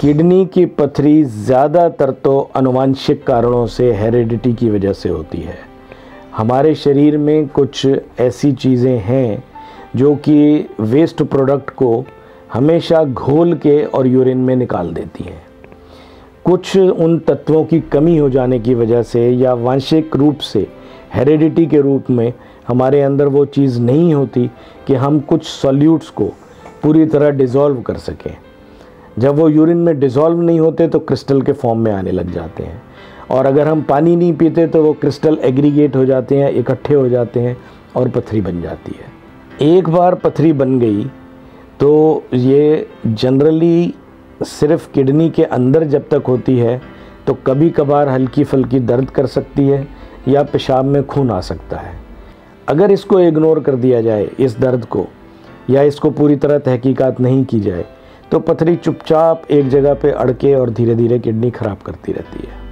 Kidney की पथरी ज़्यादातर तो अनुवांशिक कारणों से हेरिडिटी की वजह से होती है। हमारे शरीर में कुछ ऐसी चीज़ें हैं जो कि वेस्ट प्रोडक्ट को हमेशा घोल के और यूरिन में निकाल देती हैं। कुछ उन तत्वों की कमी हो जाने की वजह से या वांशिक रूप से हेरिडिटी के रूप में हमारे अंदर वो चीज़ नहीं होती कि हम कुछ सॉल्यूट्स को पूरी तरह डिज़ोल्व कर सकें। जब वो यूरिन में डिज़ोल्व नहीं होते तो क्रिस्टल के फॉर्म में आने लग जाते हैं। और अगर हम पानी नहीं पीते तो वो क्रिस्टल एग्रीगेट हो जाते हैं, इकट्ठे हो जाते हैं और पथरी बन जाती है। एक बार पथरी बन गई तो ये जनरली सिर्फ़ किडनी के अंदर जब तक होती है तो कभी कभार हल्की फुल्की दर्द कर सकती है या पेशाब में खून आ सकता है। अगर इसको इग्नोर कर दिया जाए, इस दर्द को, या इसको पूरी तरह तहकीकात नहीं की जाए तो पथरी चुपचाप एक जगह पे अड़के और धीरे धीरे किडनी ख़राब करती रहती है।